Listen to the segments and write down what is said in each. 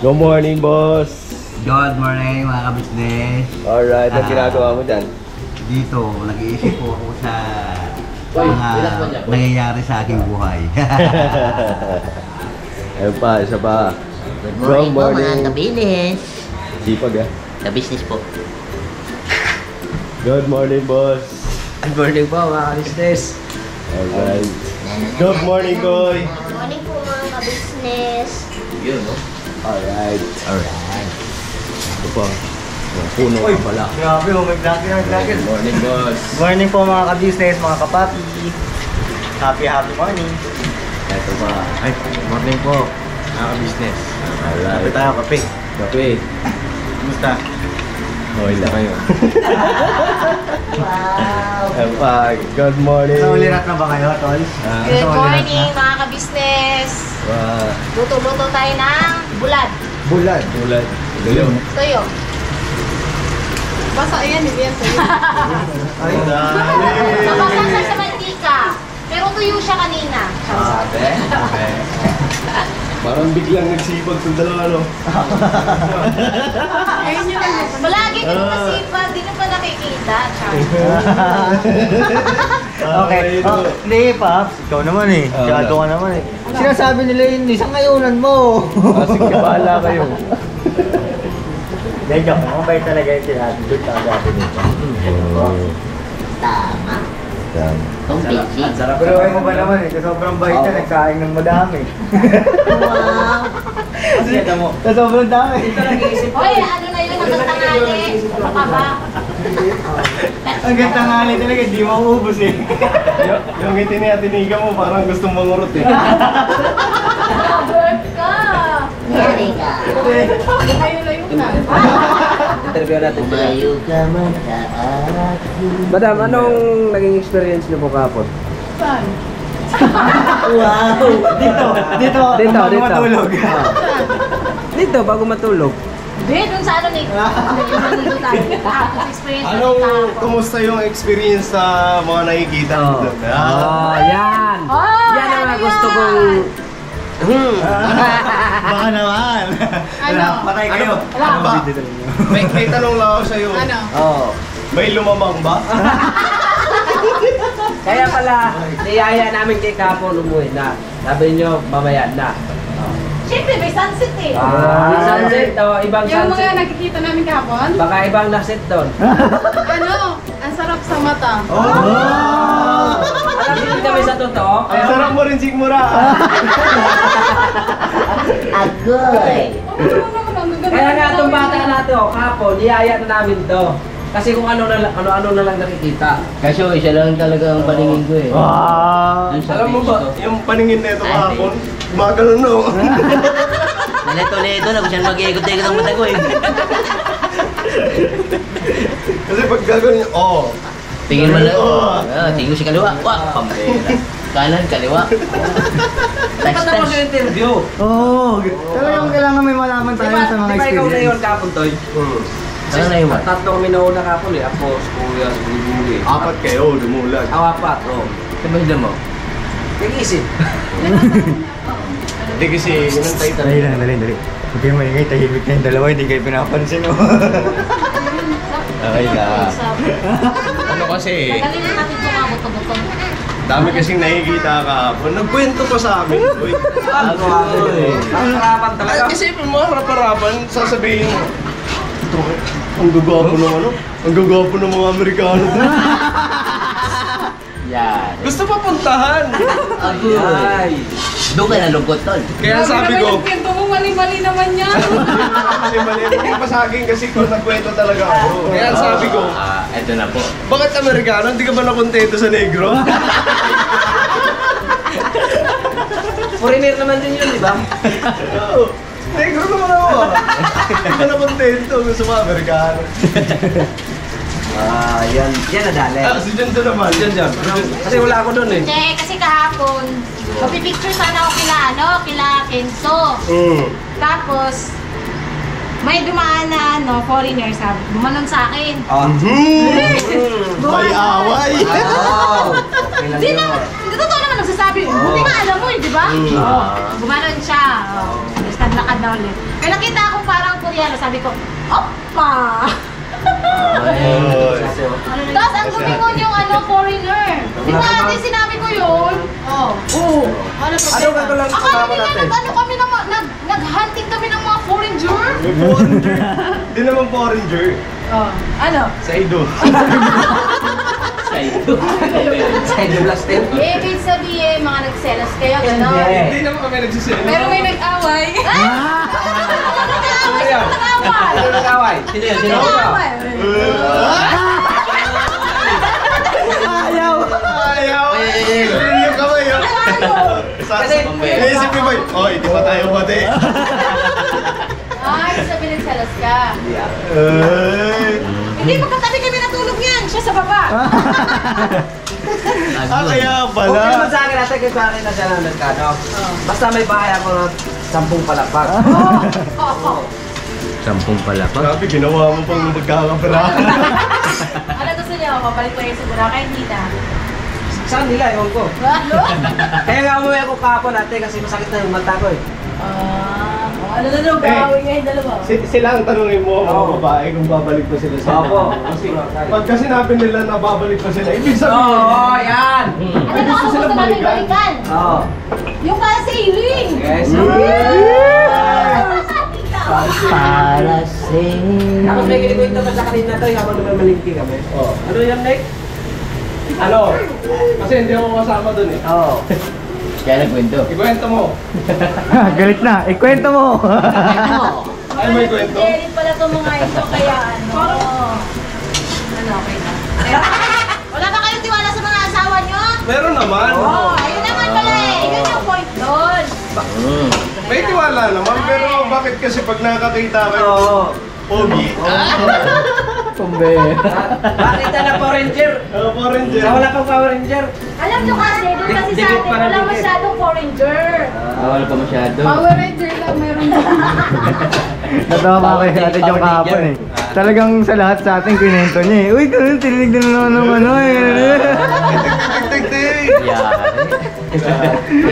Good morning, boss. Good morning mga kabisnes. Alright, ang Ah. ginagawa mo dyan? Dito, nag-iisip po ako sa mga nangyayari sa aking buhay. Ayun pa, isa pa. Good morning, po morning. mga kabinis. Sipag ah. Ka-business po. Good morning, boss. Good morning po mga ka-business. Alright. Good morning, Koy. Morning po mga ka-business. Yun, no? Alright. Alright. Ito pa. Yung puno ka pala. Grabe, oh, may vlogger, may vlogger. Good morning, boss. Good morning po mga ka-business, mga kapapi. Happy, happy morning. Ito pa. Ay, good morning po mga ka-business. Alright. Kape tayo, kape. Kape. Kumusta? Okay lang kayo. Wow. Good morning. Sa ulirat na ba kayo, tol? Ah, Good morning mga ka-business. Wow. Luto-luto tayo ng bulad. Bulan. Ito yun. Tuyo. Basta yan, hindi yan sa'yo. Ay, Mabasa sa mantika. Pero tuyo siya kanina. Ate? Okay. Parang biglang nagsipag sa dalawa, no? Ayun yun lang. Malagi ka Ah. masipag, di na pa nakikita. Char. Okay. Oh, hindi, Paps. Ikaw naman eh. Ah, Siyado ka naman eh. Sinasabi nila yun, isang ngayunan mo. Ah, sige, bahala kayo. Hindi, joke. Mabait talaga yung sinabi. Good talaga nito. Tama. Yan. Kung busy. Pero ay mo ba naman eh, sobrang bait na, nagkain ng madami. Wow. Kasi mo. Sa sobrang dami. Hoy, ano na yun, hanggang tangali. Ka ba? Ang ganda nga nila talaga, di mauubos eh. yung, yung ngiti ni Ate Nika mo, parang gusto mangurot eh. Robert ka. Yari ka. Ayun. Interview natin Umayo ka man sa akin. Madam, anong naging experience niyo po kapon? Saan? Wow! Dito, dito, dito, bago Ah. matulog. dito, bago matulog. Hindi, dun sa ano ni... Nandito tayo. Tapos experience Anong, kumusta yung experience sa mga nakikita mo doon? Ah, Oh, yan! Oh, yan ang ano gusto yan? kong... Hmm. Baka naman. Ano? Patay kayo. Wala. Ano ba? May, may tanong lang ako sa'yo. Ano? Oo. May lumamang ba? Kaya pala, niyaya namin kay Kapon umuwi na. Sabi niyo, mamaya na. Siyempre, may sunset eh. Ah, sunset, oh, ibang Yung mga sunset. nakikita namin kahapon, Baka ibang nasit doon. ano? Ang sarap sa mata. Oh! Alam niyo kami sa totoo? Ang sarap mo rin, Sigmura. Agoy. Kaya nga itong bata natin, oh, Kapon, niyaya na namin to. Kasi kung ano na lang, ano-ano na lang nakikita. Kasi isa lang talaga ang paningin ko eh. Wow! Sa Alam mo ba, yung paningin na ito kahapon, gumagano no. Nalito-lito na kung saan mag-iikot-ikot ang mata ko eh. Kasi pag gagawin niya, oh. Tingin mo lang. Oh. Ah, tingin mo si kaliwa. Wah, pambera. Kanan, kaliwa. Touch, tapos touch. yung interview. Oo! Oh, talagang kailangan may malaman tayo Diba, sa mga diba ikaw na experience. yun, Kapon, Toy? Ano na yun? Tatlo kami nauna Kapon eh. Ako, si Kuya, si Bulbuli. Apat kayo, lumulag. Ako, apat, oh. Sabihin mo. Nag-iisip. Hindi kasi, inantay Dali talaga. lang, dali, dali. Huwag kayong maingay, tahimik kayong dalawa, hindi kayo pinapansin oh. Okay na. Ano kasi, Magaling na natin ito mga buto-buto. dami kasing nakikita kahapon. Nagkwento pa sa amin. Uy, Ano, ano, eh. Ang harapan talaga. Kasi mo, harap-harapan, sasabihin mo, ito, ang gagapo ng ano? Ang gagapo ng mga Amerikano. Yan. Gusto pa puntahan. Agoy. Ay. Doon ka nalungkot, tol. Kaya sabi ko, yung kwento mo, mali-mali naman yan. mali-mali. Hindi pa sa akin kasi kung nagkwento talaga ako. Kaya sabi ko, Ah, eto na po. bakit Amerikano? Hindi ka ba nakontento sa negro? Foreigner naman din yun, di ba? Oo. Negro naman ako. Hindi ka nakontento. Gusto mo Amerikano. Ah, yan. Yan nadali. Ah, si Jan Jan naman. Jan Jan. Kasi wala ako doon eh. Hindi, kasi kahapon, magpipicture sana ako kila, ano, kila Kenzo. Mm. Tapos, may dumaan na, ano, foreigner, sabi, gumanon sa akin. Ah. Hmm. May away. Wow. Okay lang na, hindi totoo naman nagsasabi. Buti nga alam mo eh, di ba? Mm. Oh, gumanon siya. Oh. Tapos naglakad na ulit. May nakita akong parang koreano, sabi ko, Oppa! Tapos ang gumingon yung ano, foreigner. Di ba ate sinabi ko yun? Oo. Oo. Ano Ano ka lang Akala nila natin? nag, ano kami na, nag, nag-hunting kami ng mga foreigner? Foreigner. Di naman foreigner. Oh. Ano? Sa Ido. Sa ito. Side blast din. Ibig sabihin, mga nagselos kayo, gano'n? Hindi. Naman kami nagsiselo. Pero may nag-away. Ah! Yan? Sino nag-away? Sino yun? Sino? Nag-aaway. Ayaw! Ayaw! Yung kamay yun. Sa Kasi- Naisip ni Boy, oh, hindi pa tayo pati. Ay, sabi nagselos ka. Ay. Hindi, magkatabi kami natulog yan. Siya sa baba. Ah, kaya Okay naman pala. sa akin, ate, kaya sa akin na siya ng nagkano. Basta may bahay ako ng sampung palakpak. Oo. Oo. Sampung pala pa. Grabe, ginawa mo pang magkakapera. Ano gusto niyo? Mabalik ko yung sa Boracay, hindi na. Saan nila, ewan ko. Ano? Kaya nga umuwi ako kahapon, ate, kasi masakit na yung mata ko eh. Ah, ano na daw, gawin nga yung dalawa. Si- sila ang tanongin mo mga Oo. babae kung babalik pa sila sa Opo. Kasi pagka sinabi nila na babalik pa sila, ibig sabihin, Oo, yan! Ano Ay, na gusto ako silang gusto namin balikan. balikan? Oo. Yung para sa iling. Yes. Para sa Tapos may kinikwento pa sa kanina to, habang lumamalingki kami. Oh. Ano yan, Nick? ano? Kasi hindi ako kasama dun eh. Oo. Kaya nagkwento. Ikwento mo. Galit na. Ikwento mo. Ay, may kwento. Hindi pala itong mga ito, kaya ano. Ano, okay na. Wala ba kayong tiwala sa mga asawa nyo? Meron naman. Oo, oh, ayun naman pala eh. Yun yung point doon. Mm. May tiwala naman, pero bakit kasi pag nakakita kayo, Oo. pogi. Kumbe. Bakit na Power Ranger? Ano po rin Sa wala pang Power Ranger. Alam nyo kasi, doon kasi sa atin, wala masyadong foreigner. Bawal pa masyado. Power Ranger lang meron. Natawa pa kayo sa atin yung kahapon eh. Talagang sa lahat sa atin kwento niya eh. Uy, ganun, tininig na naman ng ano eh. Tig-tig-tig! Yari.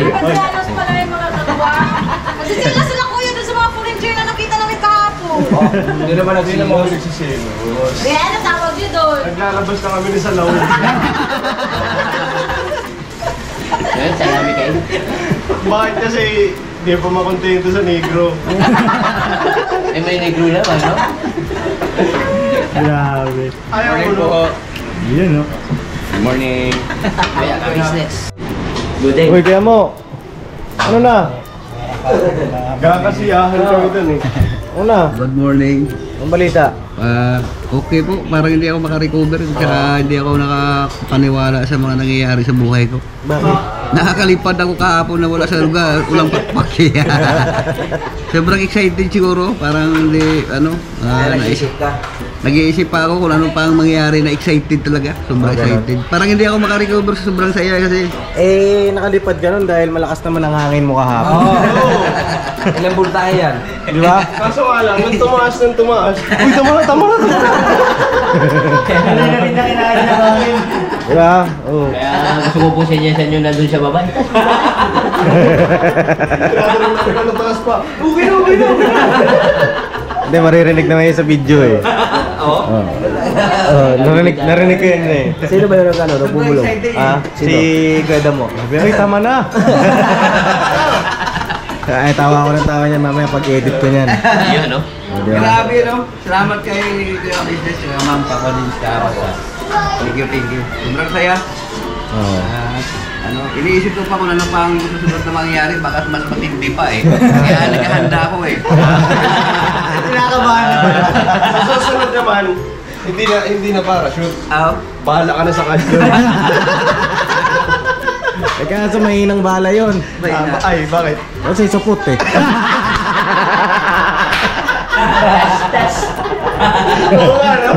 Kasi alas pala yung mga kagawa. Kasi sila kuya doon sa mga foreigner na nakita namin kahapon. Hindi naman Hindi naman ako nagsilos. nagsisilos. Kaya ano tawag yun doon? Naglalabas na kami ni Salaw. Ngayon, salami kayo. Bakit kasi hindi pa makontento sa negro? Eh, may negro naman, no? Grabe. Ayaw ko no. Yun no. Good morning. Kaya ka business. Good day. Uy, kaya mo. Ano na? Gakasiyahan kami dun eh. Ano na? Good morning. Ang balita? Ah, okay po, parang hindi ako makarecover tsaka hindi ako nakapaniwala sa mga nangyayari sa buhay ko. Bakit? Nakakalipad ako kahapon na wala sa lugar, ulang pakpak. Sobrang excited siguro, parang hindi, ano, ah, Kaya naisip, nag-isip ka. nag-iisip pa ako kung ano pa ang mangyayari na excited talaga. Sobrang Ah, ganun. excited. Parang hindi ako makarecover sa sobrang saya kasi Eh, nakalipad ka nun dahil malakas naman ang hangin mo kahapon. Oo. Ilang voltahe yan? Di ba? Kaso nga lang, nung tumaas nung tumaas, uy, tama na, tama na, tama na. Di ba? Oo. Kaya gusto ko po siya niya sa inyo nandun sa baba. Natin na taas pa. Okay na, okay na, okay na. Hindi, maririnig naman yun sa video eh. Oo. Oo. Oh, narinig, narinig ko yun eh. Sino ba yung ano, nabubulong? Ah, si Kuya mo. Sabi, ay tama na. ay, tawa ko ng tawa niyan mamaya pag-edit ko niyan. Yun, no? Oh, di ba? Grabe no. Salamat kay Kuya Business, kay Ma'am Papa din sa. Thank you, thank you. Sobrang saya. Oo. At ano, iniisip ko pa kung ano pa ang susunod na mangyayari, baka mas matindi pa eh. Kaya naghahanda ako eh. Kinakabahan naman. Sa susunod naman, hindi na hindi na parachute. Ah, Bahala ka na sa kanya. Eh, kaso mahinang bala yun. Ah, ay, bakit? Kasi supot eh. Oo nga, no?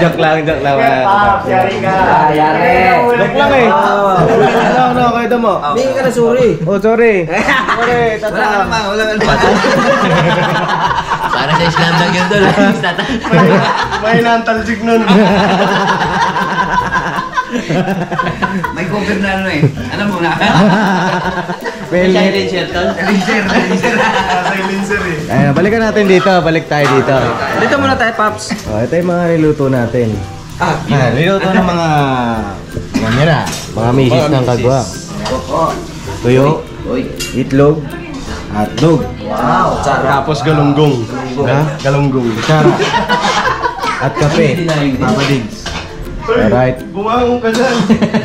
joke lang, joke lang. Yari ka. Ah, yari. Joke lang eh. Ano, ano, Kuya mo? Hindi ka na suri. Oh, sorry. Sorry, wala ka tata. naman, wala ka naman. Para sa Islam lang yun doon. May nantalsik nun. May cover na ano eh. Alam mo na. Well, Silencer to. Laser, laser. Silencer eh. Ayun, balikan natin dito. Balik tayo dito. Dito muna tayo, Paps. Oh, ito yung mga niluto natin. Ah, niluto ng mga... Na. Mga misis ng kagwa. Tuyo, Uy. itlog, hotdog, Tapos galunggong. Ha? Galunggong. kutsara, at kape. Papa Diggs. Alright. Bumangon ka dyan.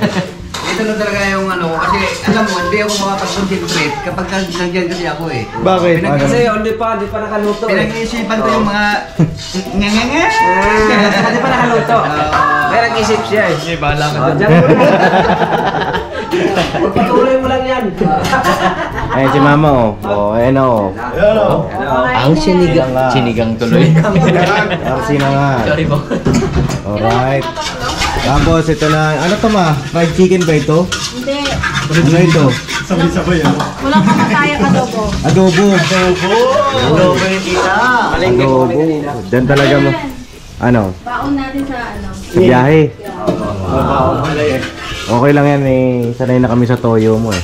Ito na talaga yung ano, alam mo, hindi ako makapag-concentrate kapag nandiyan kasi ako eh. Bakit? Pinag- Kasi hindi pa, hindi pa nakaluto eh. Pinag-iisipan ko yung mga... nga nga nga. Hindi pa nakaluto. May nag-isip siya eh. Sige, bahala ka Oh, dyan muna. Pagpatuloy mo lang yan. Ayun si mama oh. Oh, ayun oh. Ayan o. Ang sinigang. Sinigang tuloy. Arsi na nga. Sorry po. Alright. Tapos ito na, ano to ma? Fried chicken ba ito? Hindi. Ano ito? Sabay-sabay ano. Wala pa matayang adobo. Adobo. Opo. Hello, kayo tita. Malingkit mo kami Adobo. Diyan talaga mo. Ano? Baon natin sa ano. Sa biyahe. Wala eh. Okay lang yan eh. Sanay na kami sa toyo mo eh.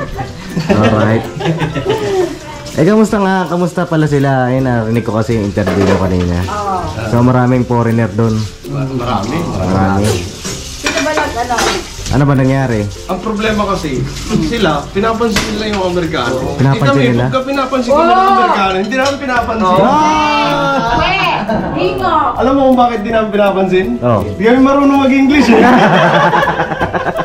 Alright. Eh, kamusta nga? Kamusta pala sila? Ayun, narinig ko kasi yung interview mo kanina. So, maraming foreigner doon. Marami. Marami. Sino ba nag, ano? Ano ba nangyari? Ang problema kasi, sila, pinapansin nila yung Amerikano. Pinapansin Hindi kami, nila? pagka pinapansin kami ng Amerikano, hindi namin pinapansin. We! Bingo! Alam mo kung bakit di namin pinapansin? Oh. Hindi kami marunong mag-English eh.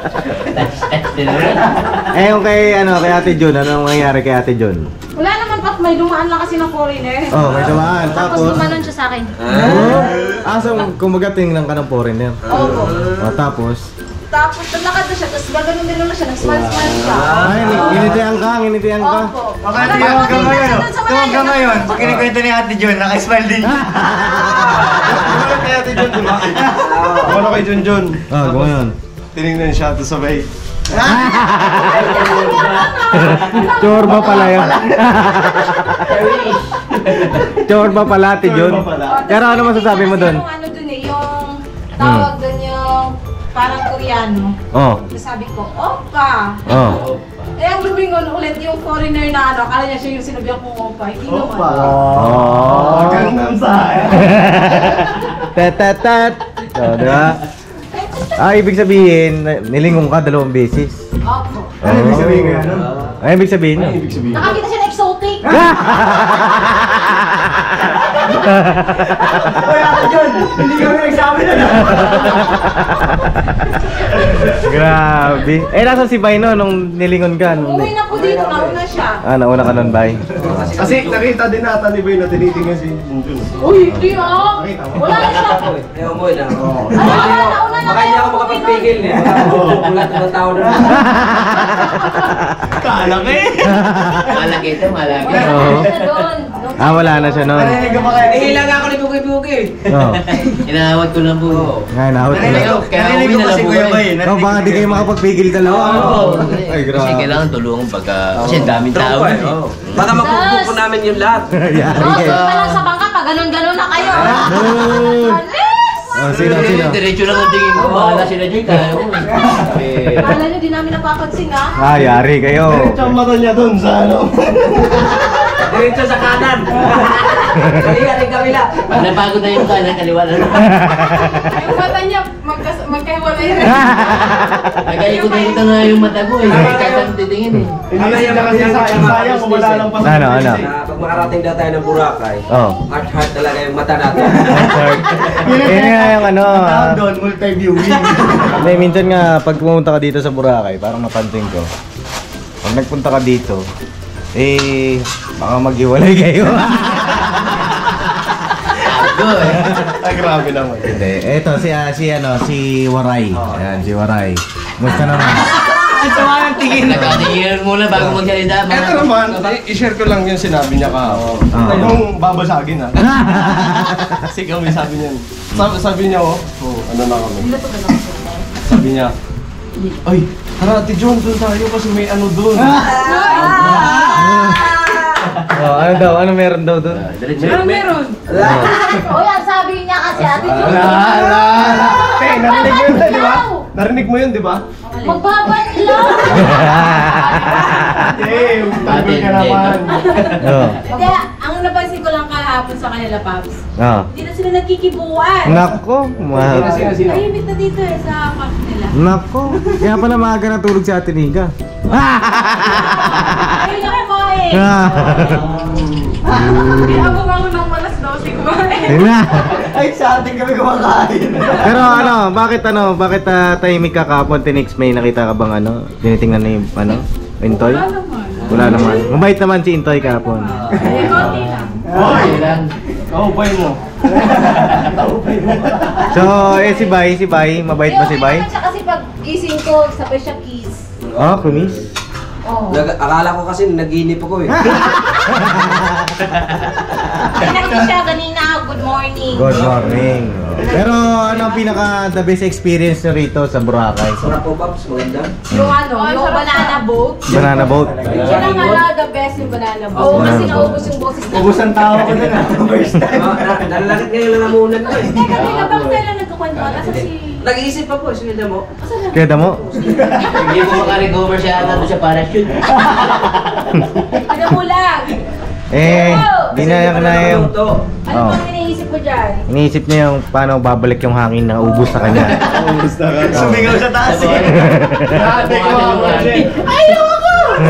Eh, yung kay, ano, kay Ate Jun, anong nangyari kay Ate Jun? Wala naman pat may dumaan lang kasi ng foreigner. Oh, may dumaan. Tapos Tapos, gumanon siya sa akin. oh, ah, so, kumaga tingnan ka ng foreigner. Opo. Oh, tapos, Tapos naglakad na siya, tapos gaganon din na siya, nag-smile-smile siya. ay, nginitian ka, nginitian ka. Opo. Baka Wala di pa- hanggang ngayon, oh. sa Ito malayo. hanggang ngayon, pag kinikwento ni Ate John, nakasmile din siya. Ano kay Ate Jun, di ba? Ano kay Jun Jun? Oh, gumayon. Tinignan siya, tapos sabay. Chorba pala yun. Chorba pala, Ate pala. Pero ano masasabi mo doon? Yung ano dun eh, yung tawag dun yung parang koreano. Oh, sabi ko, Opa! oh. Eh, ang lumingon ulit yung foreigner na ano, akala niya siya yung sinabihan kong Opa. Hindi naman. Oh. Gangnam Style. Tatatat. Oh, di ba? Ah, ibig sabihin, nilingon ka dalawang beses. Opo. Ano ibig sabihin nga nun? Ay, ibig sabihin Ano nun. ibig sabihin? Nakakita siya ng exotic. Hoy, Ate John, hindi kami nagsabi na lang. Grabe. Eh, nasa si Bay no, nung nilingon ka? Nung, Umuwi na po dito, nauna siya. ah, nauna ka nun, Bay. Kasi nakita din nata ni Bay na tinitingnan si Jun. Uy, hindi ah. Wala na siya. Eh, umuwi na. Ano, wala, nauna na Baka hindi ako makapagpigil eh. Bulat ng tao na. Kalaki! Malaki ito, malaki. Wala Oo. Ah, wala na siya nun. Narinig kayo? Nahihilang ako ni Buki-Buki. Oh. Inawat ko lang po. Ngayon, out Narinig na. ko, Kaya narinig uwi ko na kasi lang po Kuya kayo. Bay. Oh, narinig baka ko di kayo makapagpigil dalawa. Oo. Ay, Kasi grabe. kailangan tulungan pagka... Kasi ang daming tao. Eh. eh. Baka mapupupo namin yung lahat. Doon pa lang sa bangka, pag ganon-ganon na kayo. Oh, sino, sino? Diretso lang ang tingin ko. Bahala sila dyan. Kaya ko. Eh, Kala nyo, di namin napapansin ah. Ah, yari kayo. Diretso ang mata niya dun sa ano. Diretso sa kanan. Kaliya rin kabila. Pag napagod na yung kanan, kaliwa na lang. Yung mata niya, magkas- magkahiwalay rin. Nagkalikot-likot na yung mata ko eh. Ang titingin eh. Inisip niya kasi sayang, sayang kung wala lang pasok. Ano, ano? Na pag makarating daw tayo ng Boracay, Oh. heart-heart talaga yung mata natin. Yun nga yung ano. Tawag ah, doon, multi-viewing. Hindi, minsan nga, pag pumunta ka dito sa Boracay, parang napansin ko, pag nagpunta ka dito, eh, baka maghiwalay kayo. Go eh. Ay, grabe naman. Hindi, eto, si, ah, si, ano, si Waray. Ayan, si Waray. Musta naman? Ang sama ng tingin. Nagkatingin muna bago magsalita. mga- Ito naman, i- i-share ko lang yung sinabi niya kahapon. Oo. Yung babasagin ha. Kasi kami sabi niya. Sabi, sabi niya oh, oh, ano na kami. Sabi niya, ay, tara Ate John, doon tayo kasi may ano doon. oh, ano daw? Ano meron daw doon? Ano meron? O yan, sabi niya si Ate Jo. Ala, ala, ala. Te, narinig mo yun, di ba? Narinig mo yun, di ba? Magbabanlaw! Eh, tagal ka naman. Oh. Kahapon sa kanila, Paps. Oh. Hindi na sila nagkikibuan. Nako, ma... Sino, sino? Tahimik na dito eh, sa Paps nila. Nako. Kaya pala maaga natulog si Ate Nika. Ayun lang ako eh. Ah. Kaya ako ako ng malas 12 kumain. Ayun na. Ay, sa atin kami kumakain. Pero ano, bakit ano, bakit uh, tahimik ka kahapon, Tinix, may nakita ka bang ano, tinitingnan na yung ano, Intoy? Wala naman. Wala naman. Mabait naman si Intoy kahapon. Eh, konti lang. Hoy! Kaupay mo. So, eh si Bay, si Bay, mabait ba si Bay? Hindi, siya kasi pag gising ko, sabay siya kiss. Oh, kumis. Oo. Nag- akala ko kasi naginip ako eh. Pinakita siya kanina, morning. Good morning. Pero ano ang pinaka the best experience nyo rito sa Boracay? Sarap po, Paps. Maganda. Yung ano, yung banana boat. Banana boat. Siya lang ano, the best yung banana boat. Oo, kasi naubos yung boses na. Ubus ang tao ko na First time. Ah, na- Nalalakit ngayon lang namunan ko eh. Teka, teka, bakit kailan nagkukwento? Nasa si... Nag-iisip pa po, sinila mo. Kaya mo? Hindi mo makarecover siya ata doon sa parachute. Ano mo lang? Eh, di na yung na yung... Luto. Ano Oh. bang iniisip ko dyan? Iniisip niya yung paano babalik yung hangin na ubus sa kanya. Sumingaw sa taas eh. Ate ko.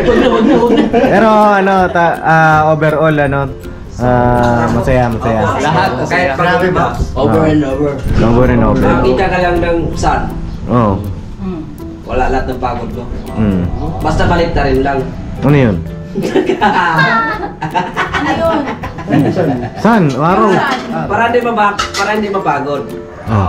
Huwag na, huwag na, huwag na. Pero ano, ta, ah, overall ano, ah, masaya, masaya. Lahat, kahit pag ba, Over and over. Over and over. nakakita ka lang ng sun, Oh. Wala lahat ng pagod mo. Hmm. Basta balik na rin lang. Ano yun? Ano yun? San? Araw? Para hindi mabak, para hindi mapagod. Oh.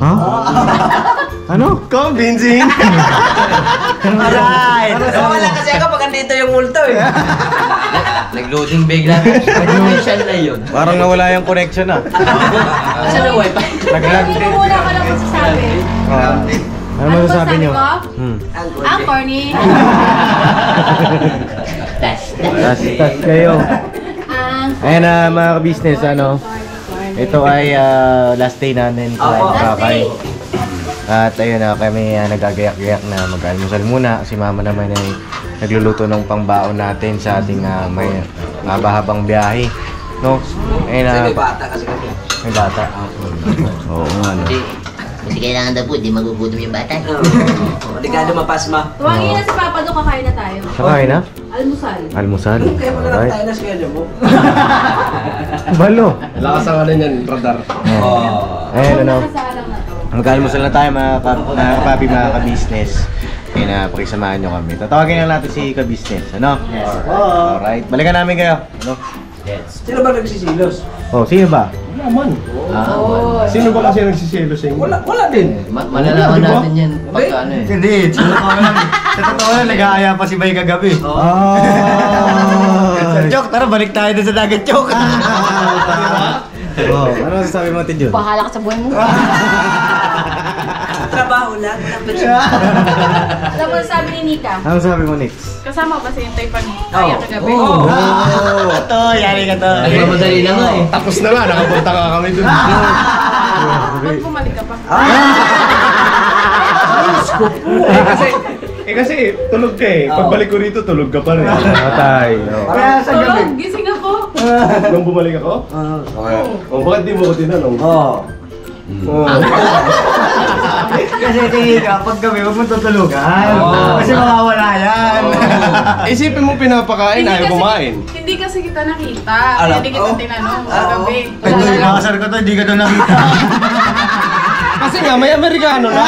Ha? Ano? Convincing! Alright. wala kasi ako pag andito yung multo eh. Nag-loading bigla. Nag-mission na yun. Parang nawala yung connection ah. Saan ang wifi? Nag-lag. Hindi mo muna ka lang magsasabi. Ah. Ano masasabi nyo? ko? Hmm. Ang corny. Tas, tas. Tas, kayo. Ang... Ayan na mga ka-business, ano. Ito ay ah, last day namin sa Boracay. day. At ayun na kami uh, nagagayak-gayak na mag-almusal muna. Si mama naman ay nagluluto ng pangbaon natin sa ating ah, may mahaba-habang biyahe. No? Ayun na, Kasi may bata kasi kami. may bata. Oo nga, no. Kasi, kailangan daw po, di magugutom yung bata. Oo. Delikado mapasma. Tuwagin na si Papa doon, kakain na tayo. Sakain na? Almusal. Almusal. Kaya wala lang Alright. tayo na schedule mo. Balo. Lakas ang ano niyan, radar. Oh. Ayun, ano. Na. Mag-almusal na tayo mga, ka, mga kapapi, mga ka-business. Kaya na pakisamahan nyo kami. Tatawagin na natin si ka-business. Ano? Yes. Alright. Balikan namin kayo. Ano? Yes. Sino ba nagsisilos? Oh, sino ba? Naman. Ah, Oh. Sino ba kasi nagsiselo sa inyo? Wala, wala din. Ma malalaman natin yan pagka ano eh. Hindi, sa totoo lang. Sa totoo lang, nag-aaya pa si Bay kagabi. Oh! Sa joke, tara balik tayo dun sa dagat joke. oh, ano masasabi mo, Tidjun? Bahala ka sa buhay mo. Trabaho lang. Alam mo sabi ni Nika? Ano sabi mo, Nix? Kasama ba si Hintay pag kaya kagabi? Oh. Ito, yari ka to. Nagmamadali na nga eh. Tapos na nga, nakapunta ka kami dun. Ba't bumalik ka pa? eh kasi, eh kasi tulog ka eh. Pagbalik ko rito, tulog ka pa rin. Matay. Oh. Kaya sa gabi. Tulog, gising ako. Nung bumalik ako? Okay. Oh, bakit di mo ko tinanong? Oh. Oh. Kasi tingin ka, pag gabi, huwag mo tutulugan. Oo. Kasi mawawala yan. Isipin mo pinapakain, ayaw kumain. Hindi kasi kita nakita. Alam- Hindi kita oh. tinanong Ah, kagabi. Ay, doy, nakasar ko to, hindi ka to nakita. Kasi nga, may Amerikano na.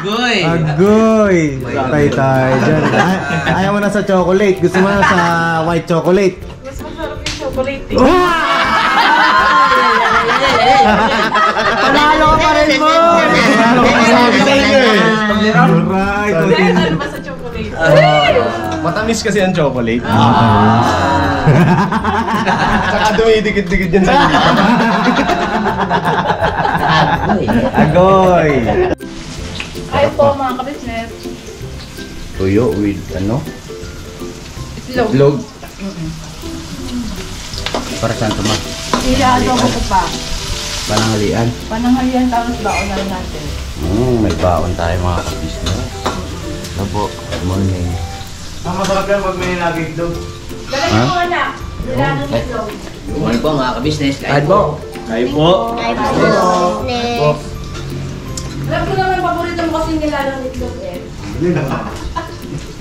Goy! Agoy! Patay tayo dyan. Ay, ayaw mo na sa chocolate. Gusto mo na sa white chocolate. Mas masarap yung chocolate eh. Panalo ka pa rin mo! Panalo ka pa rin eh. Alright. Ano ba sa chocolate? Matamis kasi ang chocolate. Saka dumidikit-dikit yan sa inyo. Goy! Agoy! Ayun po mga kabisnes. Tuyo with ano? Itlog. Vlog. Para saan ito ma? Ilado ko pa. Pananghalian. Pananghalian tapos baon na natin. Mm, may baon tayo mga ka-business. Hello po. Good morning. Ang masarap yan pag may nagigdog. Lalagyan mo anak. Ilado mo ito. Ano po mga ka-business? Kahit po. Kayo po. Alam ko naman, paborito mo kasi nilalang itlog eh.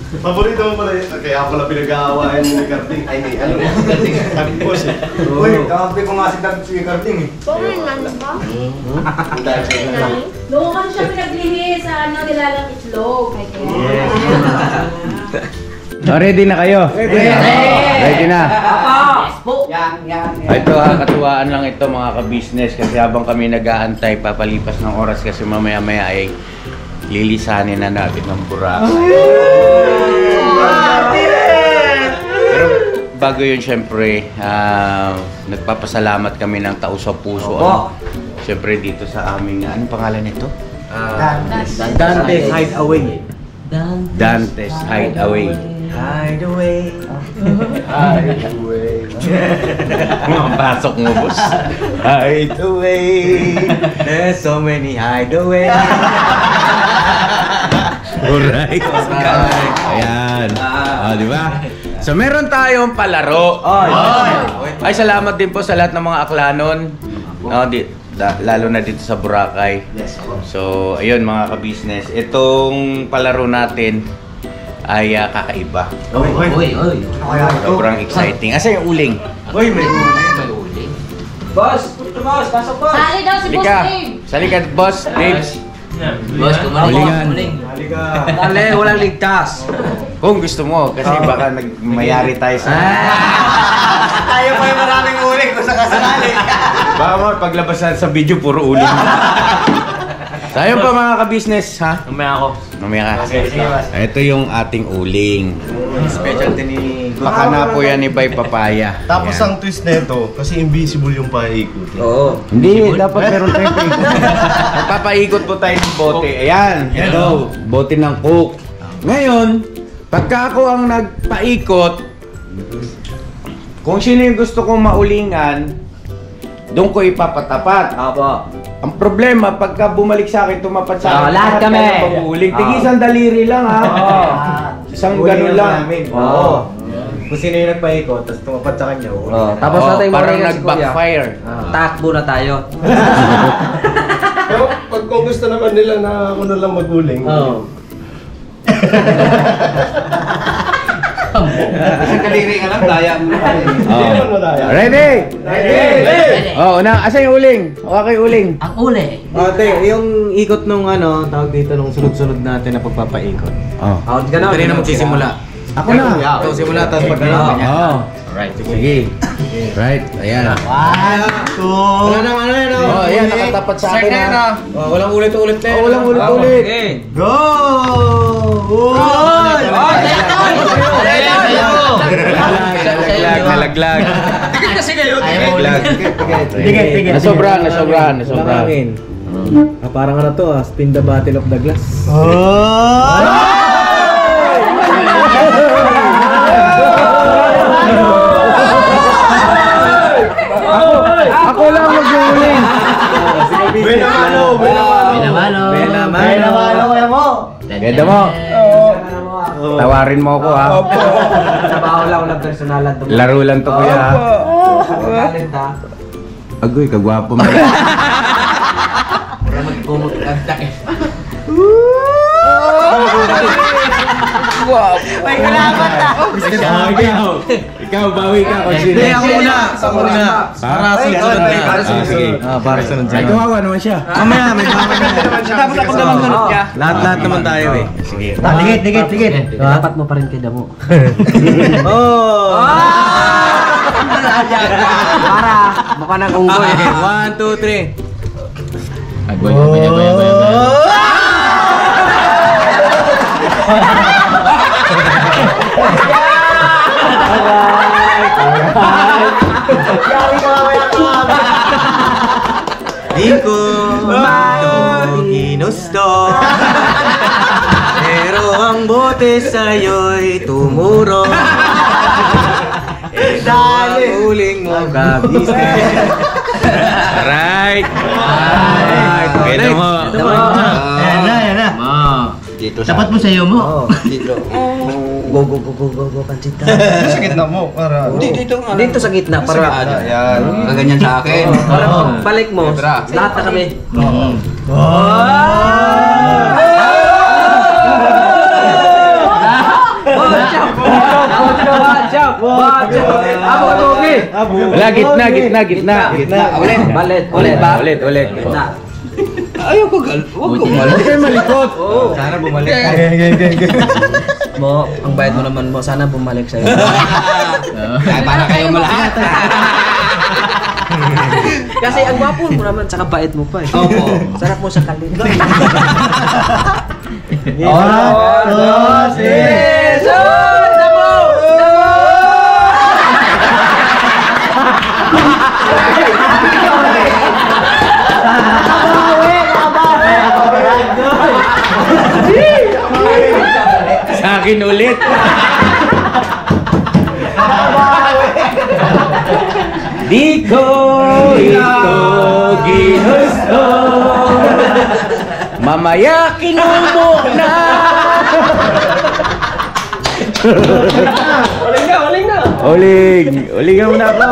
Paborito mo pala yun. Kaya pala pinag-aawayan ni Carding. Ay, ni ano? Carding boss eh. Uy, kampi ko nga si si Carding eh. Ang dahil sa Noong kasi siya pinaglihi sa ano, nilalang itlog. Oh, ready na kayo? Ready. Ready na. Ito ha, katuwaan lang ito mga ka-business kasi habang kami nag-aantay papalipas ng oras kasi mamaya-maya ay lilisanin na natin ng Boracay. Pero bago yun syempre, ah, nagpapasalamat kami ng tao sa puso. Ano? Syempre dito sa aming, anong pangalan nito? Dante's Hideaway. Dante's Hideaway. Hideaway. Pasok mo, boss. Hideaway. There's so many hideaway. Alright. Ayan. Ah, di ba? So meron tayong palaro. Ay, salamat din po sa lahat ng mga aklanon. No, di, da- lalo na dito sa Boracay. So, ayun mga ka-business. Itong palaro natin ay ah, kakaiba. Uy, uy. Sobrang exciting. Asa yung uling? Uy, may May uling. Boss, boss, pasok boss. Sali daw si Boss Halika. Dave. Salika, boss. Dave. Boss, kumaling. Ulingan. Kumaling. Halika. Dali, walang ligtas. Kung gusto mo, kasi baka nagmayari tayo sa... Tayo pa yung maraming uling kung sakasakali. Baka mo, paglabas na sa video, puro uling. Tayo pa mga ka-business, ha? Umaya ako. Mamaya ka. Ito yung ating uling. Specialty ni Baka na po yan ni Bay Papaya. Tapos Ayan. ang twist nito, kasi invisible yung paikot. Oo. Hindi, dapat meron tayong paikot. Magpapaikot po tayo ng bote. Ayan, ito, bote ng coke. Ngayon, pagka ako ang nagpaikot, kung sino yung gusto kong maulingan, doon ko ipapatapat. Apo. Ang problema, pagka bumalik sa akin, tumapat sa akin, lahat kami. kayo mag-uuling. Tigi Ah. isang daliri lang ha. Oo. Isang Uling ganun lang lang. namin. Oo. Kung sino yung nagpaikot, tapos tumapat sa kanya, uling. Oh, tapos Oo, natin yung parang Kuya. nag-backfire. Ah, Takbo na tayo. Pero pag kung gusto naman nila na ako na lang maguling, Oo. Isang kaliri ka lang, daya mo na. hindi naman madaya. Ready? Ready! Oh, una, asa yung uling? Okay, uling. Ang uli. Ate, yung ikot nung ano, tawag dito nung sunod-sunod natin na pagpapaikot. Oh. Out ka na. Ito rin na magsisimula. Ako na. Ito, simula, tapos pag ano. Oh. Right. Sige. Right. Ayan. Wala nang ano yan, Oh, ayan, nakatapat sa akin ha. Oh, walang ulit-ulit na Oh, walang ulit-ulit. Go! Nalaglag, nalaglag. Nalaglag. Tigit, tigit. Nasobrahan, nasobrahan, nasobrahan. Ah, parang ano to ah, spin the battle of the glass. Ako Benamano! Benamano! Binamano. Benamano. kuya mo. Ganda mo. Tawarin mo ako ha. Trabaho lang ng personalan to. Laro lang to kuya ha. Talent ha. Agoy, kagwapo mo. Para magkumot ang takis. May kalaban na. ikaw. Ikaw, bawi ka. Hindi, ako muna. Ako muna. Para sunod-sunod na. Ah, sige. Ah, para Ay, sunod-sunod. kawawa naman siya. Mamaya, may bawa na. Tapos ako naman sunod niya. Lahat-lahat naman tayo eh. Sige. Dikit, dikit, dikit. Dapat mo pa rin kay Damo. Oh! Para, mukha ng unggoy. One, two, three. Agoy, agoy, agoy, agoy, agoy. Di ko ito ginusto Pero ang bote sa'yo'y tumuro Dali! Uling mo kabisnes. Alright. Alright. Kita mo. Dito Dapat mo sa'yo mo. Dito. Go, go, go, go, go, go, pansita. Sa gitna mo, para... Dito, dito sa gitna, para... Yan. Gaganyan sa akin. Para balik mo, lahat na kami. Wala, gitna, gitna, gitna. Ulit, ulit, ulit. Ulit, ulit. Gitna. Ayaw ko gal. Huwag ko mal. Hindi kayo malikot. Sana bumalik ka. Mo, ang bayad mo naman mo, sana bumalik sa'yo. Ay, para kayo malahat. Kasi ang gwapo mo naman, tsaka bait mo pa eh. Opo. Sarap mo sa kalit. One, two, three. Akin ulit. Di ko ito ginusto Mamaya kinumo na Uling na, uling na. Uling, ulingan mo na ako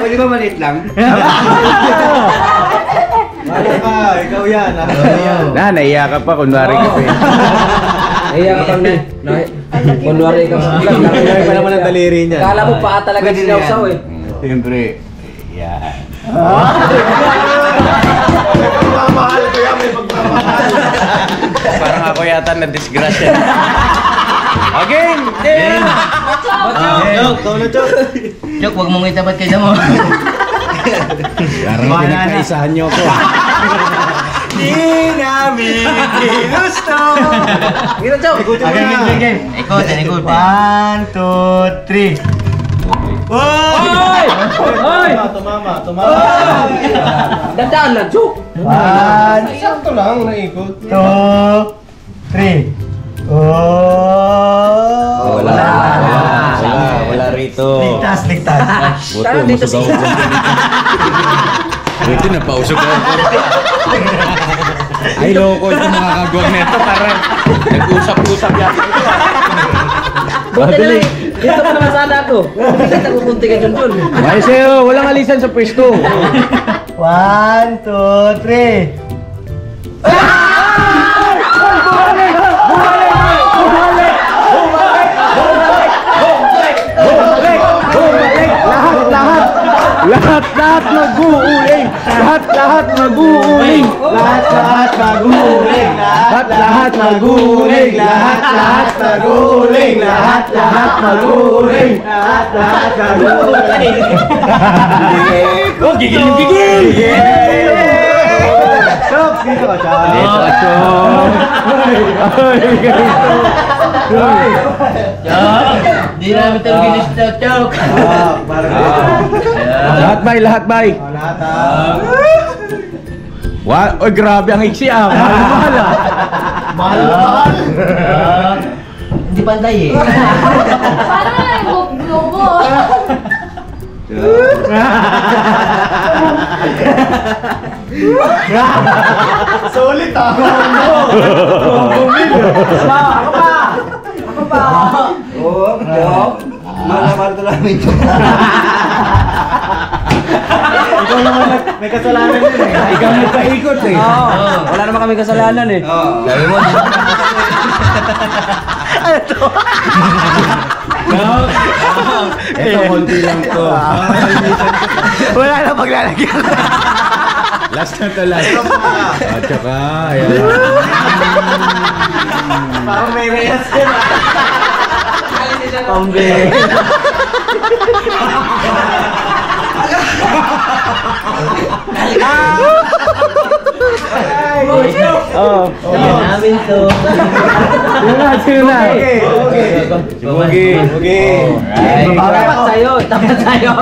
Pwede ba maliit lang? Ano ka? Ikaw yan. ah. Ka pa, kunwari ka pa eh. Iya ka pang na. Kunwari ka pa. Kailangan pa naman ang daliri niya. Kala mo pa talaga sinawsaw eh. Siyempre, yan. Pagmamahal ko yan, may pagmamahal. Parang ako yata na disgrasya. Again! Yeah! Chok, ikaw na, Chok. Chok, huwag mong itapat kay mo. Parang pinagkaisahan niyo ako. Di namin ginusto. Gino, Chok! Game, game, game. Ikot, ikot. One, two, three. Hoy! Hoy! Tumama, tumama. Dandaan lang, Chok! One, sakto lang, naikot. Two, three. Oh. Wala. Wala. Rito. Ligtas, ligtas. Buto, Sana dito Dito na pausog ako. Ay, loko ito makakagwag nito. Parang nag-usap-usap yata. Buti na lang. Dito ka naman sana ako. Hindi ka nakukunti ka dyan. Ay, sa'yo, walang alisan sa pwesto. One, two, three. Lahat, lahat mag-uuling. Lahat, lahat mag-uuling. Lahat, lahat mag-uuling. Lahat, lahat mag-uuling. Lahat, lahat mag-uuling. Lahat, lahat mag-uuling. Lahat, lahat mag-uuling. Oh, gigil, gigil! Chok, dito ka, Chok. Dito ka, Chong. Ay. Di namin ito ginusto, Chok. Ah, parang Lahat bay, lahat bay. Oh, lahat ah. Wa, oy, grabe ang iksi ah. Mahal na mahal ah. Mahal na mahal. Hindi pantay eh. Paano na yung globo? Solid ah. Mahal na mahal ito namin. Ikaw naman nag- may kasalanan yun eh. Ikaw nagpaikot eh. Oo. Wala naman kami kasalanan eh. Sabi mo, Ito, konti lang to. Wala na paglalagyan. Last na to, last. At saka, ayan. Parang may reyes yun ah. Pambi. Oh. namin to. Sino na, sino na? Okay, okay. Si Bugi. Okay. Tapat sa'yo, tapat sa'yo.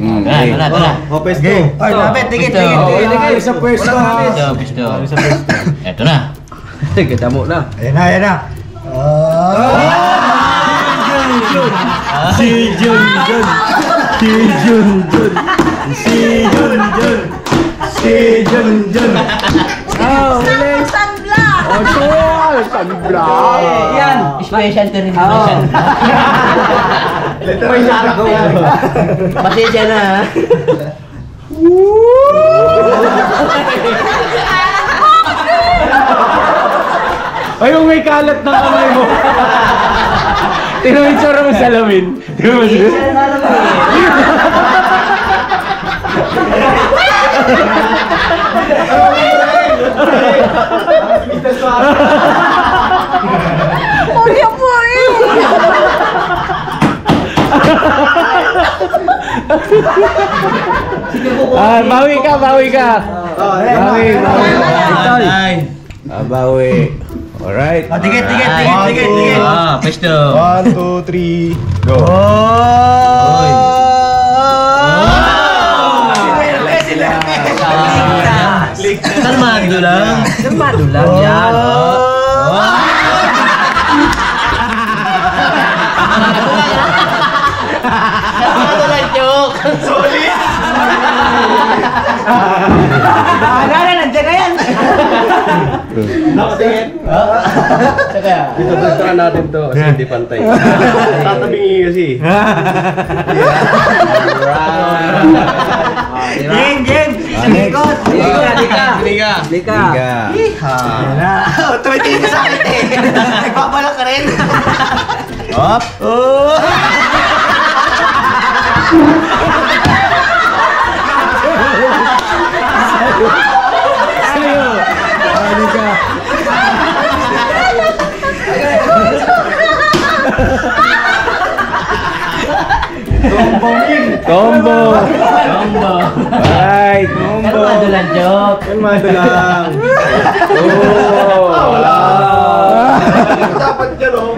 Mm, Tara, okay. tara, tara. Hopes go. Ay, lapit, tigit, tigit, Oh, tigit. ilagay sa pwesto ha. Pisto, pisto. Eto na. Kita mo na. Ayan na, ayan na. Ah. Si Jun Jun. Si Jun Jun. Si Jun Jun. Si Jun Jun. Oh, ulit. Sandla! Oh, sure. Sandra. Yan. Special termination. May sargo. Pasensya na. Ay, yung may kalat na kamay mo. Yung tsura mo sa lamin. Tingnan mo siya. Kuya po eh! Ah, bawi ka, bawi ka. Bawi, bawi. Ah, bawi. Alright. Ah, Tigit, tigit, tigit, tigit, tigit. Ah, pwesto. One, two, three, go. Kalmado lang. Kalmado lang yan. Kalmado lang, joke. Ah, nana, nandiyan ka yan. Ito, tutukan natin to kasi hindi pantay. Tatabingi kasi. Game, game. Sinikot. Sinikot, lika. Lika. Tiga. Oh, tumitingin ka sa akin eh. Nagpapalak ka rin. Up. Oh. Sa'yo. Ah, tiga. Combo. Combo. Alright, combo. Kalmado lang, joke. Kalmado lang. Oh, wala. Dapat yan oh.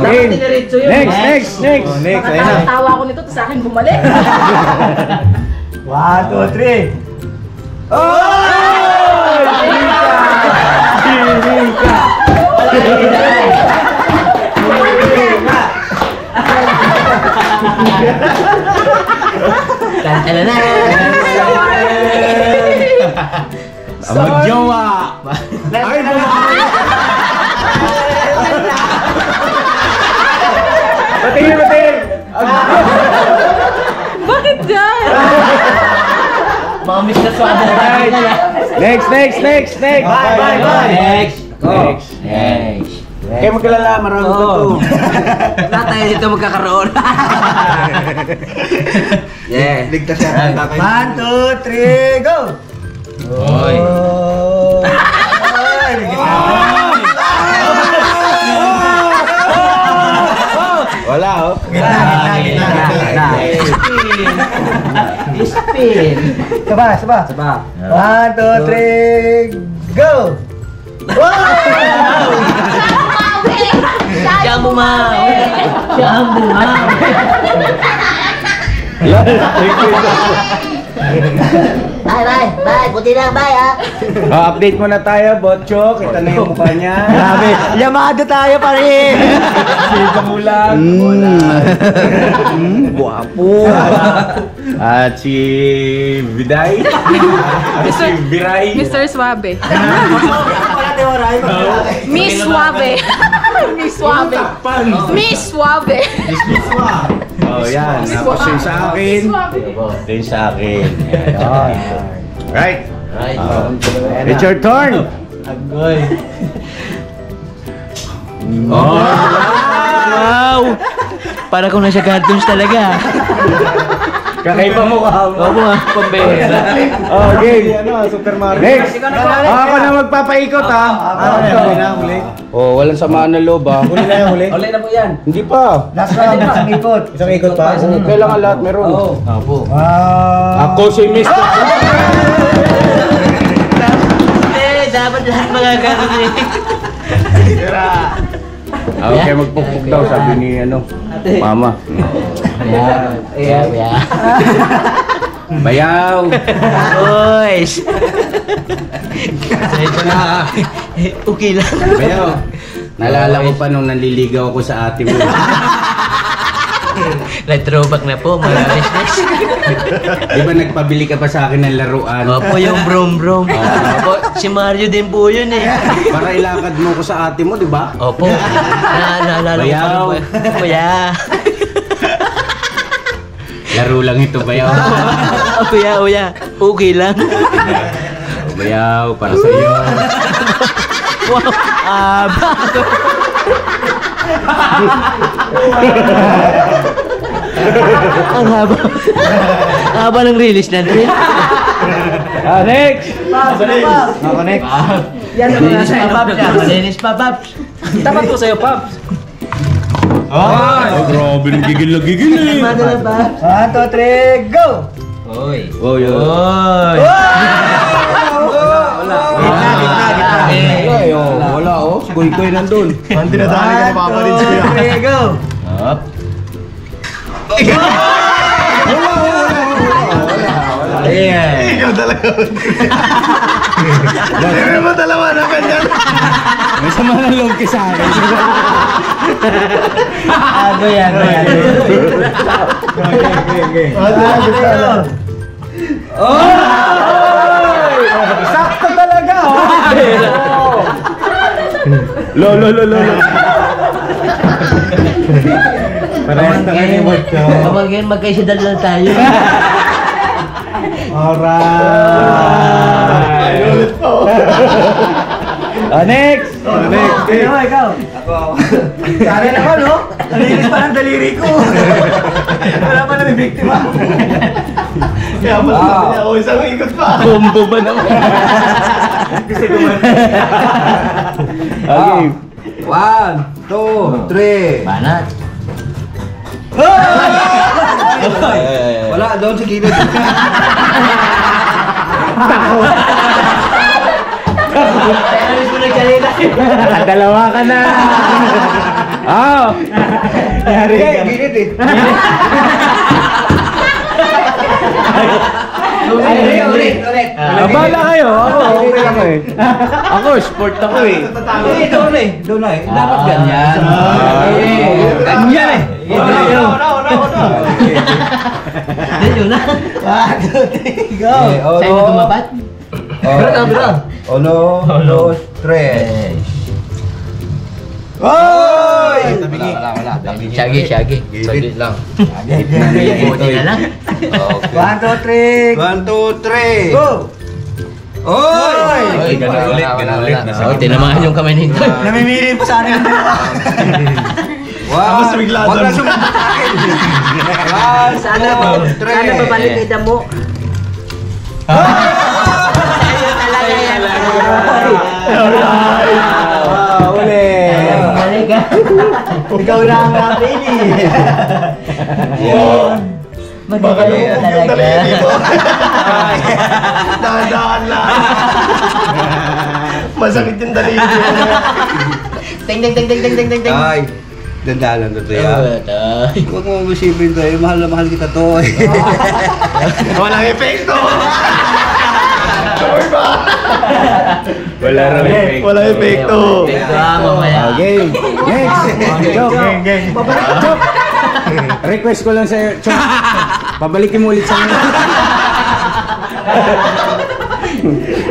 Okay. Diretso yun. Next, next, next. Oh, next, ayun na. Nakatawa ko nito, tapos sa akin bumalik. One, two, three. Tantala na. Ang magjowa. Ay. Patingin, patingin. Bakit dyan? Mga miss na swada. Next, next, next, next. Bye, bye, bye. Next. Next. Kayo magkalala, marami pa to. Lahat tayo dito magkakaroon. yeah. Ligtas tatay. One, two, three, go! Oy. Wala, oh. Gitna, gitna, gitna, gitna. Spin. Saba, saba. Saba. One, two, three, go! Jambu mau. Jambu mau. Bye, bye. Bye. Buti lang, bye ha. Oh, update muna tayo, Botcho. Kita na yung mukha niya. Grabe, yamado tayo pare! Sita mo lang. Mm, guwapo. At si Viday. At si Viray. Mr. Suave. Miss Suave. Miss Suave. Miss Suave. Oh, yan. Tapos yung sa akin. Ito yung sa akin. Yan. Right. Right. Oh. It's your turn. Agoy. Oh. Wow! Para kung nasa cartoons talaga. Kakaiba mo. Opo ah, pambera. Oh, game. Ano, Super Mario. Next. Ako na magpapaikot ha. Ano na, huli na, huli. Oh, walang samaan ng loob ha. Huli na yung huli. Uli na po yan. Hindi pa. Last round, isang ikot. Isang ikot pa. Kailangan lahat meron. Oo. Wow! Ako si Mr. Eh, dapat lahat magaganon. Ah, okay, magpupuk daw, sabi ni ano, mama. Ayan. Ayan. Ayan. Bayaw. Boys! Ito na. Okay lang. Bayaw. Naalala ko pa nung nanliligaw ako sa ate mo. Nag-throwback na po, mga business. Di ba nagpabili ka pa sa akin ng laruan? Opo, yung brom brom. Opo, si Mario din po yun eh. Para ilakad mo ko sa ate mo, di ba? Opo, na naalala ko pa Bayaw. Kuya. Laro lang ito, bayaw. Oh, kuya, kuya. Okay lang. bayaw, para sa iyo. Wow, aba. Ang haba. Ang haba ng release na rin. Ah, next! Connect. Yan ang mga sa Paps. Malinis pa, Paps. Tapat ko sa'yo, Paps. Ay, grabe, nagigil na gigil eh. Madala, Paps. One, two, three, go! Oy. Oh, yun. Oy. Gitna, gitna, gitna. Ay, oh, wala oh. Kuy-kuy nandun. Ang dinadali ka Papa rin One, two, siya. three, go! Up. Ikaw talaga. Hindi mo dalawa na ganyan. May sama ng loob ka sa akin. Ano yan, ano yan? Sakto talaga, oh! Lo, lo, lo, lo, lo. Parehas na kayo mo ito. Kapag yan, magkaisidal lang tayo. Alright! Ulit pa. Ah, next! Next, ikaw, ikaw. Ako, ako. Sana naman, no? Nalinis pa ng daliri ko. Wala pa na biktima. Kaya pala sabi niya, oh, isang ikot pa. Combo ba naman? Okay. One, two, three. Banat. Wala, doon sa gilid. Nagsalita. Dalawa ka na. Ah! Yari Okay, ka. gilid eh. Ulit, ulit, ulit. Abala kayo. Ako, okay ako eh. Ako, sport ako eh. Eh, doon eh. Doon eh. Dapat Ah. ganyan. Eh, Ganyan eh. No, no, no, no. Then yun na. One, two, three, go. Sa'yo na tumapat? Bira, bira. Uno, dos, tres. Oy! Wala, wala, wala. Shaggy, shaggy. Saglit lang. Buti na lang. One, two, three. One, two, three. Go! Oy! Oy, ganun ulit, ganun ulit. Oh, tinamahan yung kamay nito. Namimili po sa akin. Wow! Tapos bigla Huwag doon. na sumunod sa akin. One, Sana two, ba? three. Sana babalik kay Damo. Ah, uli. Balik ka. Ikaw na ang napili. Magagaling ka talaga. Dahan-dahan lang. Masakit yung daliri. Ting ting ting ting ting ting ting ting. Ay, dandalan to to Oh, ya. tay. Huwag mo mag-isipin eh. Mahal na mahal kita to. Walang epekto. Sorry ba? Wala raw effect. Walang epekto. Epekto ah, mamaya. Okay. Next. Joke. Joke. Request ko lang sa'yo. Chok. Pabalikin mo ulit sa akin.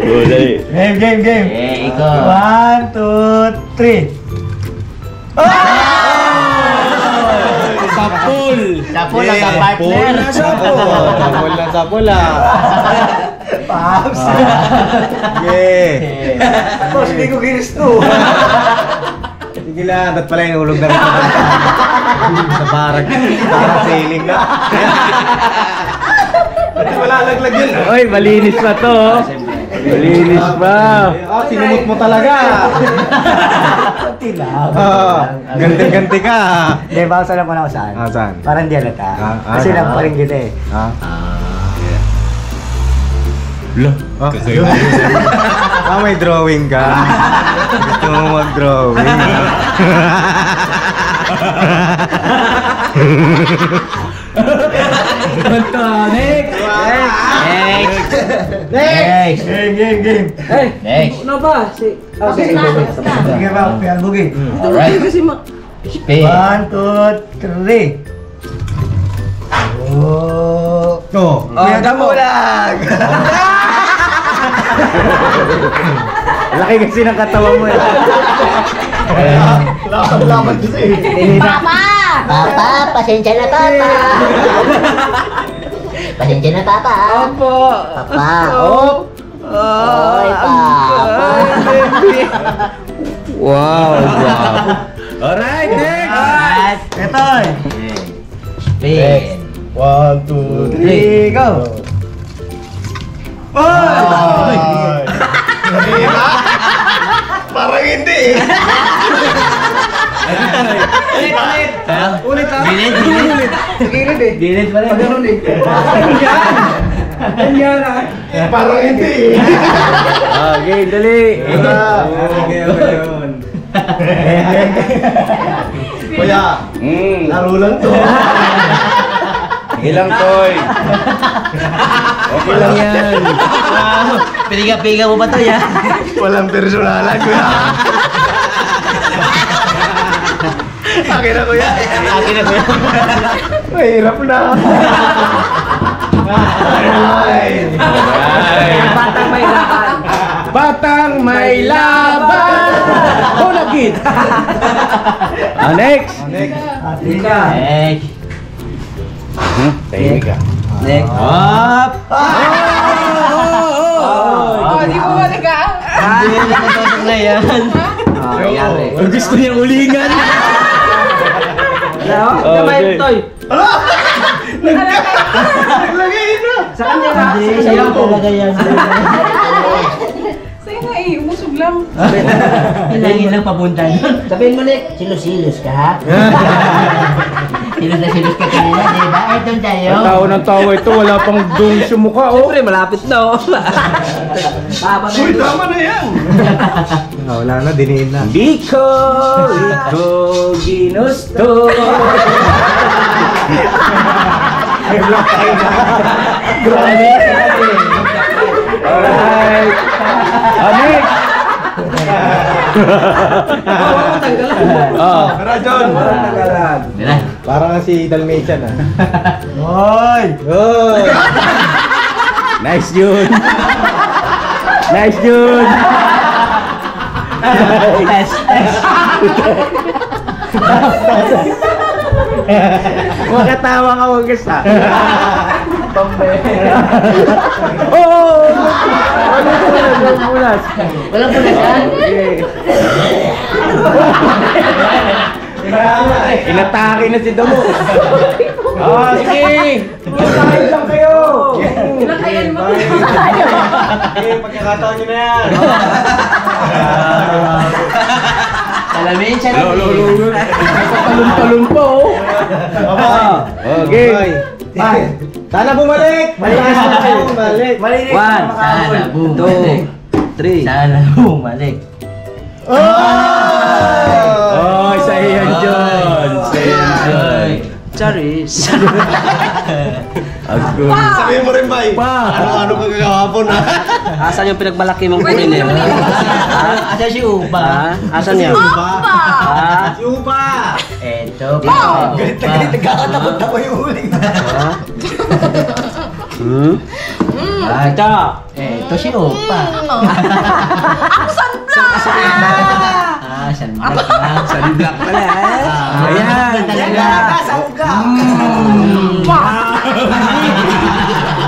Oh, dali. Game, game, game. Eh, ikaw. One, two, three. Sapul. Sapo lang ka partner. Sapol na sapol ah. Paps. Yeah. Boss, hindi ko ginusto. Sige lang, dapat pala yung ulog na rin. Sa parang, parang sailing na. Wala laglag yun. Oy, malinis pa to. oh. Malinis pa. Ah, sinumot mo talaga. Kunti lang. ganti-ganti ka. Hindi, baka alam ko na kung saan. Ah, saan? Parang di halata. Ah, ah, Kasi ah. lang pa rin kita eh. Ha? Lo. Ah, ah, may drawing ka. Gusto mo mag-drawing. Punto. Next. Next! Next! Game, game, game. Eh, Next. ano ba? Si... Oh, sige. Sige ba, pialbugin. Alright. Kasi ma... Spin. One, two, three. Oh. Oh, Oh, damo. lang. Laki kasi ng katawan mo eh. Lakad-lakad kasi. Papa! Papa, pasensya na papa. pasensya na papa. Opo. Papa, oh. Oy, papa. Wow, wow. Alright, next. Etoy. Spin. One, two, three, go. Oy! Parang hindi eh. Ulit lang. Gilid, gilid. Gilid eh. Gilid pa rin. Ganun eh. Ganyan ah. Parang hindi eh. Okay, dali. Kuya, Mm. laro lang to. Ilang toy. Okay lang yan. Piniga-piga mo ba to ya? Walang personalan, kuya. Akin na, kuya. Akin na kuya. Mahirap na. Ay. Batang may laban. Batang may laban. Oh, nagkit. Ah, next. Next. Hmm, tahimik ka. Next. Up. Oh, di mo ba naga? Hindi na natutok na yan. Oh, yari. Gusto niya ulingan. Ano? Kamay Okay. toy. Naglagay na. Sa kanya nga. Sa'yo talaga yan. Sa'yo nga eh, umusog lang. Hilangin lang papunta nun. Sabihin mo, Nick. Silos-silos ka ha? Silos na silos ka kanina, di ba? Ay, doon tayo. Tawa ng tawa ito, wala pang dung sa mukha. Oh. Siyempre, malapit na oh. Baba na Uy, tama na yan. Ah, wala na, diniin na. Di ko ito ginusto. Grabe. Alright. Ah, next. Oh. Tara, John. Tara. Parang si Dalmatian ah. Hoy. Hoy! Nice, Jun. Nice, Jun. Test, test. Makatawa ka wag isa. Oh! Ano ito na nagmulas? Walang pulasan. Inatake na si Damo. Ah, sige. Tayo lang kayo. Pinakayan mo. Okay, pagkakataon nyo na yan. Salamin siya Lo, lo, lo. Talon-talon pa, oh. Okay. Ay, sana bumalik. Malakas na kayo bumalik. Malinis One. Sana bumalik. Three. Sana bumalik. Oh, sa iyan, John. Sa iyan, John. Charis. Agod. Sabihin mo rin, Bay. Pa. Ano-ano ka kagahapon, ha? Asan yung pinagmalaki mong Pwede kunin mo eh? naman Ah, asa si Upa? Ha? Asan yan? Papa! Ha? Si Upa. Eto pa. Galit na galit. Nagkakatakot na ko yung huling. Hmm? Ah, ito. Eto si Upa. Ako sanpla! Ah, sanbak lang. Sunblock pala, eh. Ah, Ayan. talaga.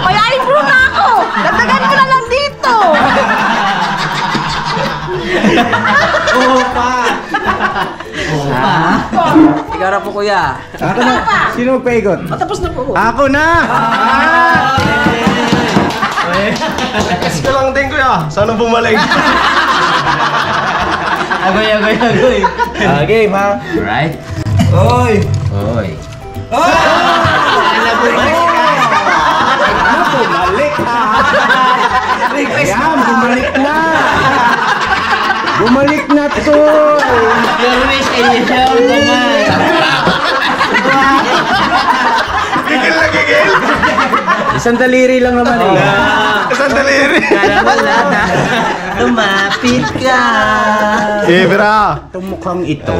Kaya improve na ako! Dagdagan ko na lang dito! Upa. Ikaw na po kuya. Ako na. Sino magpaikot? Matapos na po. Ako na! Kasi ko lang din, kuya. Sana bumalik. Agoy, agoy, agoy. Ah, game, ha? Alright. Oy. Oy. Bumalik, ha? Ayan, bumalik na. Bumalik na to. Wish and your naman. Gigil na gigil. Isang daliri lang naman eh. Isang daliri. Lumapit ka. Eh, bra. Itong mukhang ito.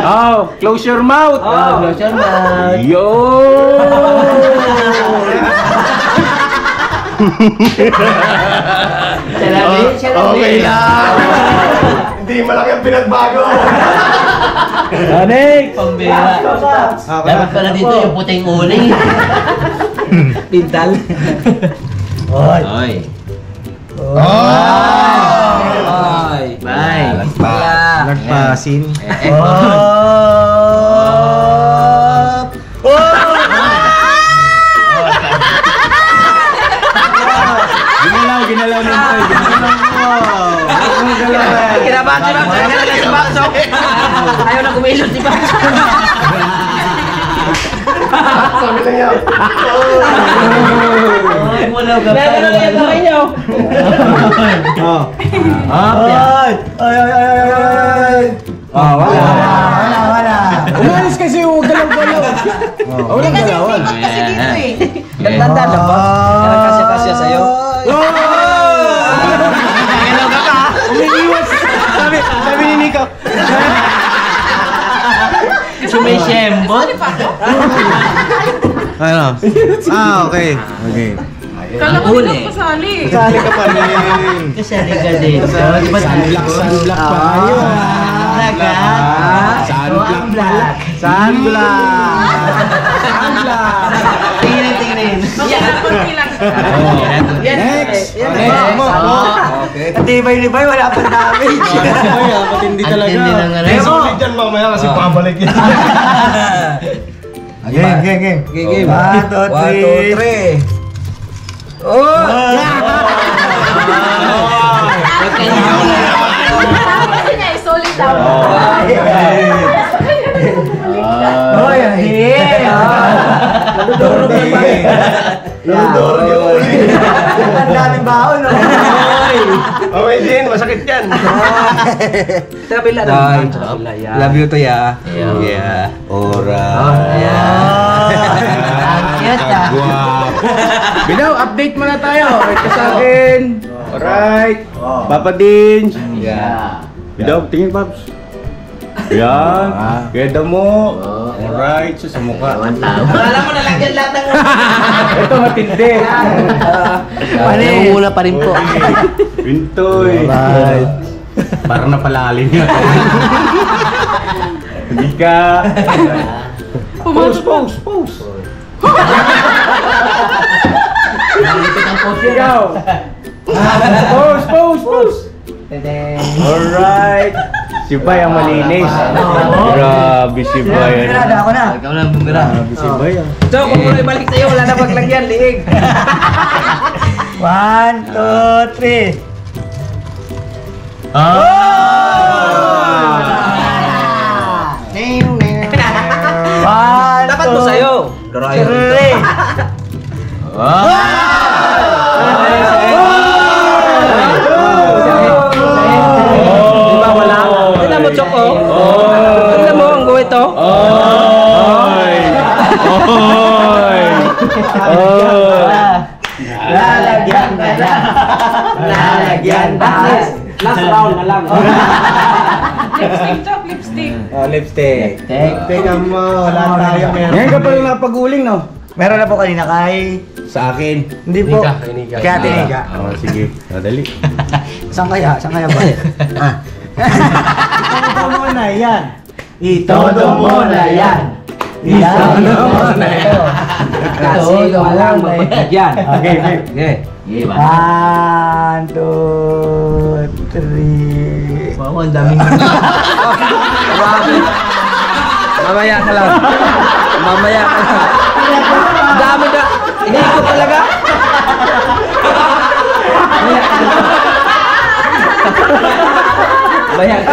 oh, close your mouth. Oh, close your mouth. Yo! Salamin, salamin. Okay lang. Hindi malaki ang pinagbago. Next! Pambira. Dapat pala dito yung puting uling. Pintal. Oy. Oy. Oy. Bye. Nagpasin. Ginalaw, Kinabahan si Babs. Ayaw na oh. Kumilot si Babs. Sabi na niya. Oy, wala ka pa. Meron na yung kamay niyo. Oh. Ay, ay, ay, ay, ay, ay. Ah, wala. Wala, wala. Umalis kasi yung galaw-galaw. Oh, walang galawan. Kasi dito eh. Ganda na ba? Kaya kasya-kasya sa'yo. Umiiwas. Sabi, sabi ni Nico. Sumishembot. Ano? Ah, okay. Okay. Kala ko hindi ka kasali. Sali ka pa rin. Kasali ka din. Di ba Sunblock, sunblock pa tayo. Agad. Sunblock pa. Sunblock. Sunblock. Tingnan, tingnan. Konti lang. Next. Next mo. Okay. Tibay-libay, wala pa damage. Ay, ah, patindi Ang talaga. tindi ng ano. Sulit dyan mamaya kasi pabalik yan. Game, game, game. Okay, game. One, two, One, two, three. three. Eh, solid daw. Hoy, ang hit. Nadudurog na pa. Nadudurog yung uli. Ang daming baon, no? Okay din, masakit yan. Sa kabila naman. Sa kabila, yeah. Love you to ya. Yeah. Ora. Ang cute ah. Binaw, update muna tayo. Ito sa akin. Alright. Papa Dins. Yeah. Binaw, tingin Paps. Yan. Keda mo. Alright. So, sa mukha. Ewan tao. Alam mo na lang yan lahat ng... Ito matindi. Namumula pa rin po. Pintoy. Alright. Parang napalalim yun. Hindi ka. Pose, pose, pose. Nalipit ang yun. Ikaw. Pose, pose, pose. Alright. Si Bay ang malinis. Grabe si Bay. Pinada ako na. Ikaw lang bumira. Grabe si Bay. ah. So, kung muna ibalik sa'yo, wala na maglagyan, liig. One, two, three. One, Chok, oh. Tignan mo, ang guhit, oh. Oy! Oy! Oy! Lalagyan na lang. Lalagyan na lang. Last round na lang. Lipstick, chok, lipstick. Oh, lipstick. Teka mo, wala tayo meron. Ngayon ka pala napag-uling, no? Meron na po kanina kay... Sa akin. Hindi po. Nika, kay Nika. Kaya tiniga. Oh, sige. Madali. Saan kaya? Saan kaya ba? ah. Na yan. Itodo mo na yan. Itodo mo na yan. Kasi walang magbigyan. Okay, okay. Okay. One, two, three. Wow, ang daming... Mamaya ka lang. Mamaya ka lang. Ang Dami ka. Iniikot talaga. Mamaya ka.